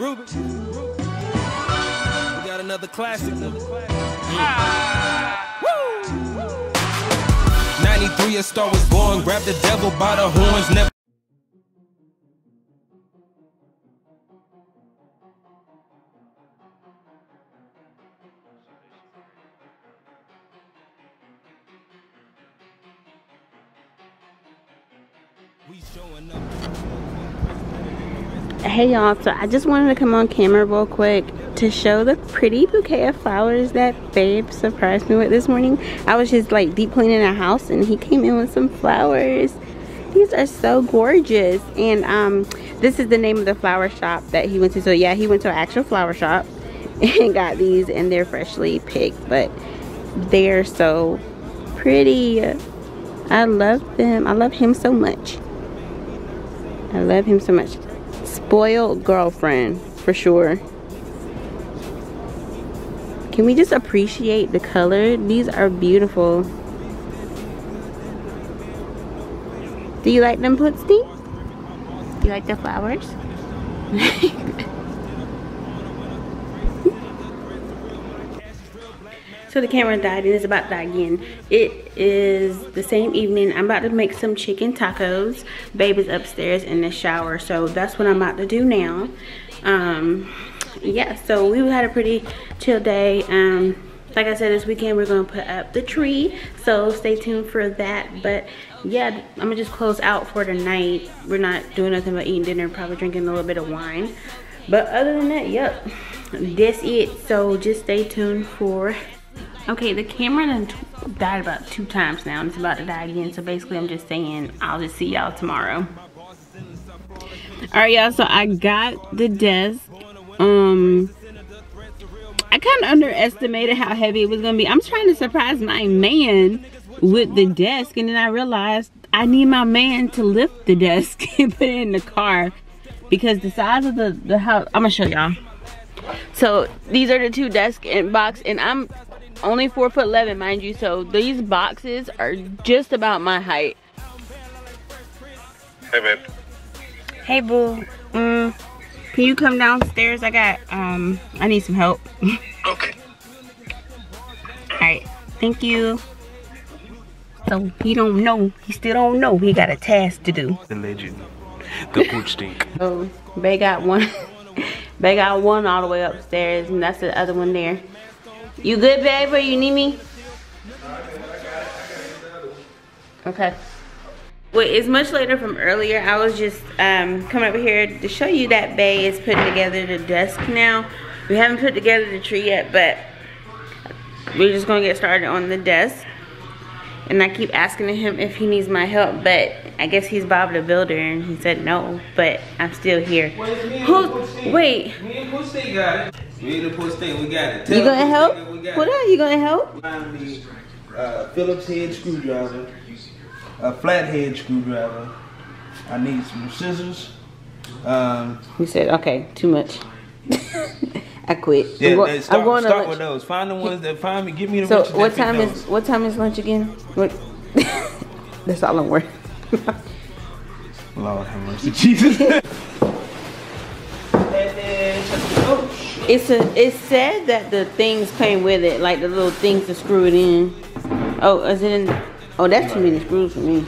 Ruby. We got another classic. Ah. 93 a star was born. Grab the devil by the horns. Never Hey y'all, so I just wanted to come on camera real quick to show the pretty bouquet of flowers that babe surprised me with this morning. I was just like deep cleaning a house and he came in with some flowers. These are so gorgeous. And um, this is the name of the flower shop that he went to. So yeah, he went to an actual flower shop and got these and they're freshly picked. But they're so pretty. I love them. I love him so much. I love him so much. Spoiled girlfriend, for sure. Can we just appreciate the color? These are beautiful. Do you like them, Pootsy? Do you like the flowers? So the camera died and it's about to die again. It is the same evening. I'm about to make some chicken tacos. Baby's upstairs in the shower. So that's what I'm about to do now. Um, yeah, so we had a pretty chill day. Um, like I said, this weekend we're gonna put up the tree. So stay tuned for that. But yeah, I'm gonna just close out for tonight. We're not doing nothing but eating dinner, probably drinking a little bit of wine. But other than that, yep, that's it. So just stay tuned for Okay, the camera done died about two times now and it's about to die again. So basically I'm just saying I'll just see y'all tomorrow. Alright y'all, so I got the desk. Um I kind of underestimated how heavy it was going to be. I'm trying to surprise my man with the desk and then I realized I need my man to lift the desk and put it in the car because the size of the, the house, I'm to show y'all. So these are the two desk and box and I'm only four foot 11 mind you so these boxes are just about my height. Hey babe. Hey boo. Mm, can you come downstairs? I got um i need some help. Okay. All right thank you. So he don't know. He still don't know. He got a task to do. The legend. The pooch stink. Oh they got one. They got one all the way upstairs and that's the other one there you good, babe, or you need me? Okay. Well, it's much later from earlier. I was just um, coming over here to show you that Bay is putting together the desk now. We haven't put together the tree yet, but we're just gonna get started on the desk. And I keep asking him if he needs my help, but I guess he's Bob the Builder, and he said no, but I'm still here. Who, wait. Me and Pussy got it. Me and Pussy, we got it. Tell you gonna help? What are you gonna help? Find me uh, Phillips head screwdriver, a flathead screwdriver. I need some scissors. Um, you said, okay, too much. I quit. Yeah, I'm, go start, I'm going start with those. Find the ones that find me. Give me the. So what time is what time is lunch again? What? That's all I'm worth. Lord have mercy, Jesus. it's a. It said that the things came with it, like the little things to screw it in. Oh, is it in? Oh, that's too many screws for me.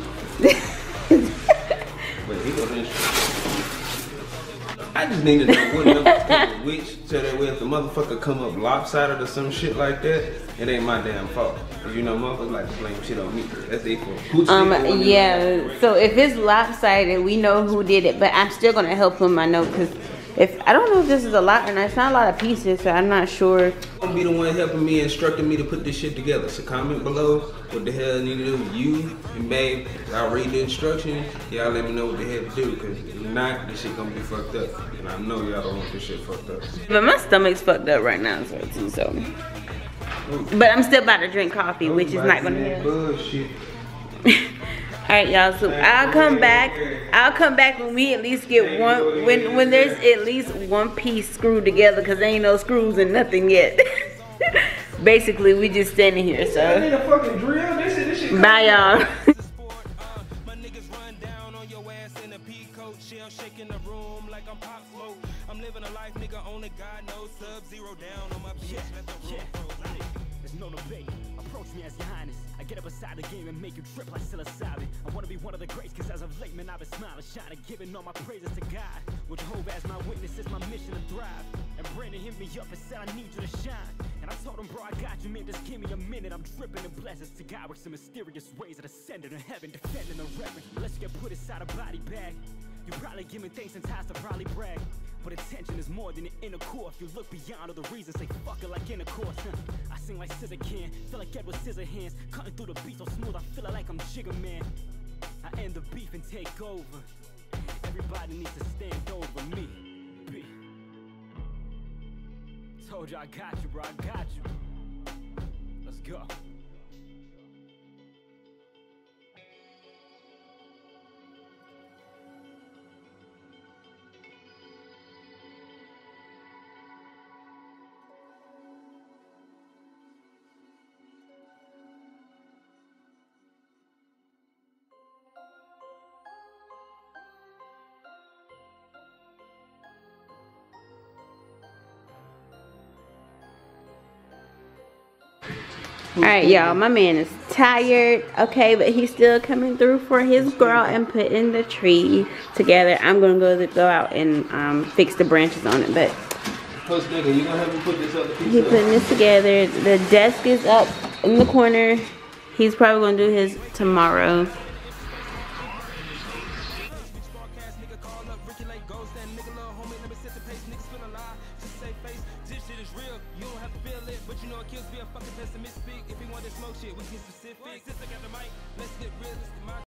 I just need to know what number which so that way if the motherfucker come up lopsided or some shit like that, it ain't my damn fault. You know, motherfuckers like to blame shit on me. That's their fault. Um, yeah. So if it's lopsided, we know who did it, but I'm still gonna help him. I know because if I don't know if this is a lot or not, it's not a lot of pieces, so I'm not sure. I'm be the one helping me, instructing me to put this shit together. So comment below what the hell I need to do. You and babe, I'll read the instructions. Y'all let me know what the hell to do, cause if not, this shit gonna be fucked up. And I know y'all don't want this shit fucked up. But my stomach's fucked up right now, so so. But I'm still about to drink coffee, which is not gonna help. Bullshit. all right y'all so i'll come back i'll come back when we at least get one when when there's at least one piece screwed together because there ain't no screws and nothing yet basically we just standing here so bye y'all dressed in a pea coat, shell shaking the room like I'm pop smoke. I'm living a life, nigga, only God knows. Sub zero down on my bitch, let the room froze. There's no debate. Approach me as your highness. I get up beside the game and make you trip like psilocybin. I wanna be one of the greats, cause as of late, man, I've been smiling, shining, giving all my praises to God. With Jehovah as my witness, it's my mission to thrive. And Brandon hit me up and said, I need you to shine. And I told him, bro, I got you, man, just give me a minute. I'm dripping in blessings to God works in mysterious ways that ascended in heaven, defending the reverend. Let's get put inside a body bag. You probably giving thanks and ties to probably brag. But attention is more than an inner core. If you look beyond all the reasons, say fuck it like intercourse. Huh? I sing like Scissor Can, feel like Edward Scissorhands. Cutting through the beat so smooth, I feel like I'm Jigga Man. I end the beef and take over. Everybody needs to stand over me. Told you I got you, bro, I got you. All right, y'all. My man is tired. Okay, but he's still coming through for his girl and putting the tree together. I'm gonna go go out and um, fix the branches on it. But Plus, nigga, you gonna have me put this other piece he up? putting this together. The desk is up in the corner. He's probably gonna do his tomorrow. gold stand, nigga, little homie, let me set the pace. Niggas spin a lie, just say face. This shit is real, you don't have to feel it, but you know it kills be a fucking pessimist speak. If you want to smoke shit, we get specific. What? Since I got the mic, let's get realistic. My